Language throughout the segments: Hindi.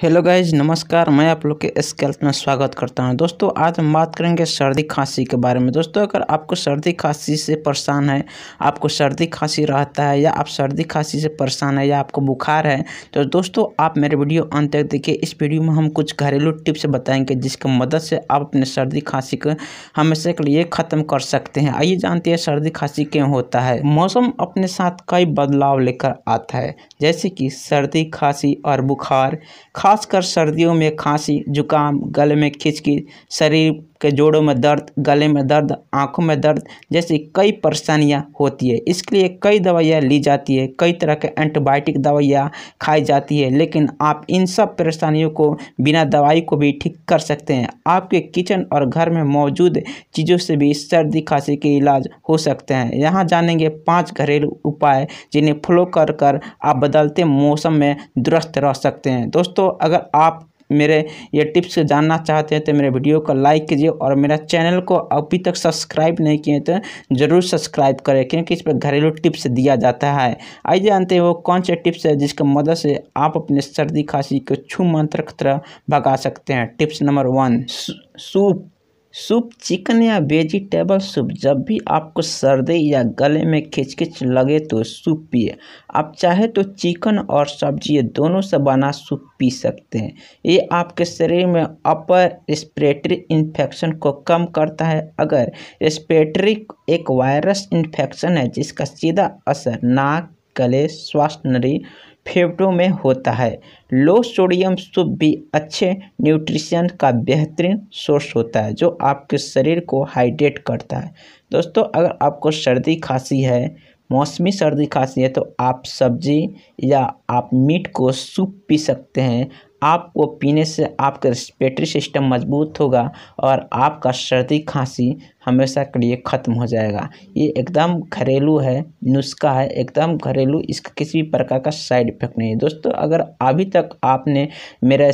हेलो गाइज़ नमस्कार। मैं आप लोग के स्केल्स में स्वागत करता हूँ। दोस्तों, आज हम बात करेंगे सर्दी खांसी के बारे में। दोस्तों, अगर आपको सर्दी खांसी से परेशान है, आपको सर्दी खांसी रहता है या आप सर्दी खांसी से परेशान है या आपको बुखार है तो दोस्तों, आप मेरे वीडियो अंत तक देखिए। इस वीडियो में हम कुछ घरेलू टिप्स बताएँगे जिसकी मदद से आप अपने सर्दी खांसी को हमेशा के लिए ख़त्म कर सकते हैं। आइए जानते हैं सर्दी खांसी क्यों होता है। मौसम अपने साथ कई बदलाव लेकर आता है, जैसे कि सर्दी, खांसी और बुखार। खासकर सर्दियों में खांसी जुकाम गले में खिंचकी शरीर के जोड़ों में दर्द, गले में दर्द, आँखों में दर्द जैसी कई परेशानियाँ होती है। इसके लिए कई दवाइयाँ ली जाती है, कई तरह के एंटीबायोटिक दवाइयाँ खाई जाती है, लेकिन आप इन सब परेशानियों को बिना दवाई को भी ठीक कर सकते हैं। आपके किचन और घर में मौजूद चीज़ों से भी सर्दी खांसी के इलाज हो सकते हैं। यहाँ जानेंगे पाँच घरेलू उपाय जिन्हें फॉलो कर कर आप बदलते मौसम में दुरुस्त रह सकते हैं। दोस्तों, अगर आप मेरे ये टिप्स जानना चाहते हैं तो मेरे वीडियो को लाइक कीजिए और मेरा चैनल को अभी तक सब्सक्राइब नहीं किए तो ज़रूर सब्सक्राइब करें, क्योंकि इस पर घरेलू टिप्स दिया जाता है। आइए जानते हैं वो कौन से टिप्स है जिसकी मदद से आप अपने सर्दी खांसी को छू मंत्र तरह भगा सकते हैं। Tips number one soup. Soup, chicken या वेजिटेबल सूप, जब भी आपको सर्दी या गले में खिचखिच लगे तो सूप पिए। आप चाहे तो चिकन और सब्ज़ी दोनों से बना सूप पी सकते हैं। ये आपके शरीर में अपर रेस्पिरेटरी इन्फेक्शन को कम करता है। अगर रेस्पिरेटरी एक वायरस इन्फेक्शन है, जिसका सीधा असर नाक, गले, श्वास नली फेफड़ों में होता है। लो सोडियम सूप भी अच्छे न्यूट्रिशन का बेहतरीन सोर्स होता है, जो आपके शरीर को हाइड्रेट करता है। दोस्तों, अगर आपको सर्दी खांसी है, मौसमी सर्दी खांसी है तो आप सब्ज़ी या आप मीट को सूप पी सकते हैं। आपको पीने से आपका रेस्पिरेटरी सिस्टम मज़बूत होगा और आपका सर्दी, खांसी हमेशा के लिए ख़त्म हो जाएगा। ये एकदम घरेलू है, नुस्खा है, एकदम घरेलू, इसका किसी भी प्रकार का साइड इफ़ेक्ट नहीं है। दोस्तों, अगर अभी तक आपने मेरा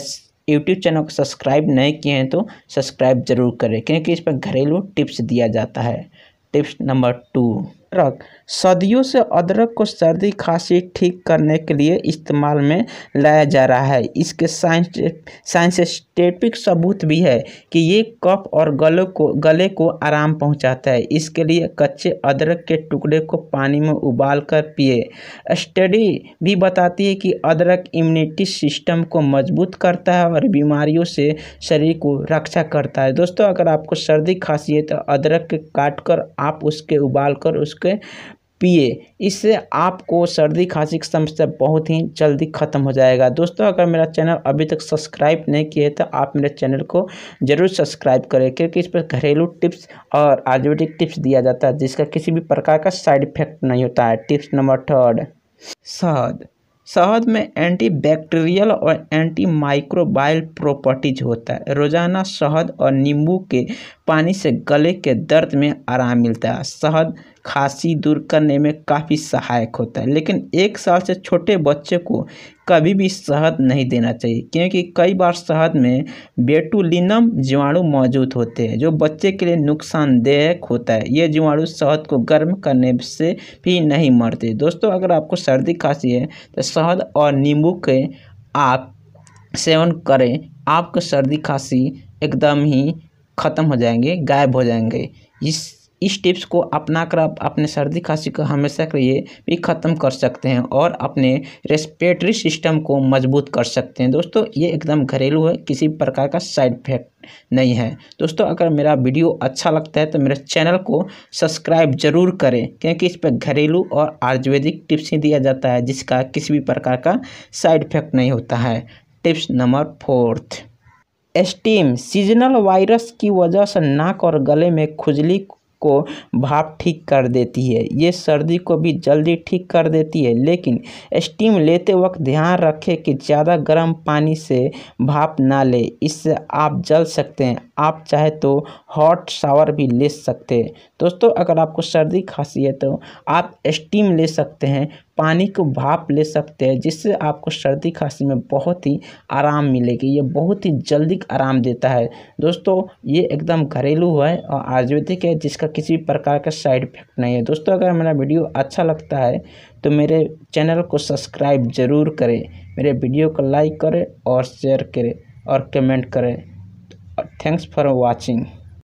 यूट्यूब चैनल को सब्सक्राइब नहीं किए हैं तो सब्सक्राइब ज़रूर करें, क्योंकि इस पर घरेलू टिप्स दिया जाता है। टिप्स नंबर टू अदरक। सदियों से अदरक को सर्दी, खांसी ठीक करने के लिए इस्तेमाल में लाया जा रहा है। इसके साइंस साइंटिफिक सबूत भी है कि ये कफ और गले को गले को आराम पहुंचाता है। इसके लिए कच्चे अदरक के टुकड़े को पानी में उबाल कर पिए। स्टडी भी बताती है कि अदरक इम्यूनिटी सिस्टम को मज़बूत करता है और बीमारियों से शरीर को रक्षा करता है। दोस्तों, अगर आपको सर्दी, खांसी है तो अदरक काट कर आप उसके उबाल कर उसके पिए। इससे आपको सर्दी, खांसी की समस्या बहुत ही जल्दी ख़त्म हो जाएगा। दोस्तों, अगर मेरा चैनल अभी तक सब्सक्राइब नहीं किए तो आप मेरे चैनल को ज़रूर सब्सक्राइब करें, क्योंकि इस पर घरेलू टिप्स और आयुर्वेदिक टिप्स दिया जाता है, जिसका किसी भी प्रकार का साइड इफ़ेक्ट नहीं होता है। टिप्स नंबर थर्ड, शहद। शहद में एंटी बैक्टीरियल और एंटी माइक्रोबाइल प्रॉपर्टीज़ होता है। रोज़ाना शहद और नींबू के पानी से गले के दर्द में आराम मिलता है। शहद खांसी दूर करने में काफ़ी सहायक होता है। लेकिन एक साल से छोटे बच्चे को कभी भी शहद नहीं देना चाहिए, क्योंकि कई बार शहद में बेटुलिनम जीवाणु मौजूद होते हैं, जो बच्चे के लिए नुकसानदायक होता है। ये जीवाणु शहद को गर्म करने से भी नहीं मरते। दोस्तों, अगर आपको सर्दी खांसी है तो शहद और नींबू के आप सेवन करें। आपको सर्दी खांसी एकदम ही ख़त्म हो जाएँगे, गायब हो जाएँगे। इस इस टिप्स को अपना कर आप अपने सर्दी खांसी को हमेशा के लिए भी ख़त्म कर सकते हैं और अपने रेस्पिरेटरी सिस्टम को मज़बूत कर सकते हैं। दोस्तों, ये एकदम घरेलू है, किसी प्रकार का साइड इफ़ेक्ट नहीं है। दोस्तों, अगर मेरा वीडियो अच्छा लगता है तो मेरे चैनल को सब्सक्राइब ज़रूर करें, क्योंकि इस पर घरेलू और आयुर्वेदिक टिप्स ही दिया जाता है, जिसका किसी भी प्रकार का साइड इफ़ेक्ट नहीं होता है। Tips number fourth steam seasonal virus की वजह से नाक और गले में खुजली को भाप ठीक कर देती है। ये सर्दी को भी जल्दी ठीक कर देती है, लेकिन स्टीम लेते वक्त ध्यान रखें कि ज़्यादा गर्म पानी से भाप ना ले। इससे आप जल सकते हैं। आप चाहे तो हॉट शावर भी ले सकते हैं। दोस्तों, अगर आपको सर्दी खांसी है तो आप स्टीम ले सकते हैं, पानी को भाप ले सकते हैं, जिससे आपको सर्दी खांसी में बहुत ही आराम मिलेगी। ये बहुत ही जल्दी आराम देता है। दोस्तों, ये एकदम घरेलू है और आयुर्वेदिक है, जिसका किसी भी प्रकार का साइड इफ़ेक्ट नहीं है। दोस्तों, अगर मेरा वीडियो अच्छा लगता है तो मेरे चैनल को सब्सक्राइब ज़रूर करें, मेरे वीडियो को लाइक करें और शेयर करें और कमेंट करें। thanks for watching.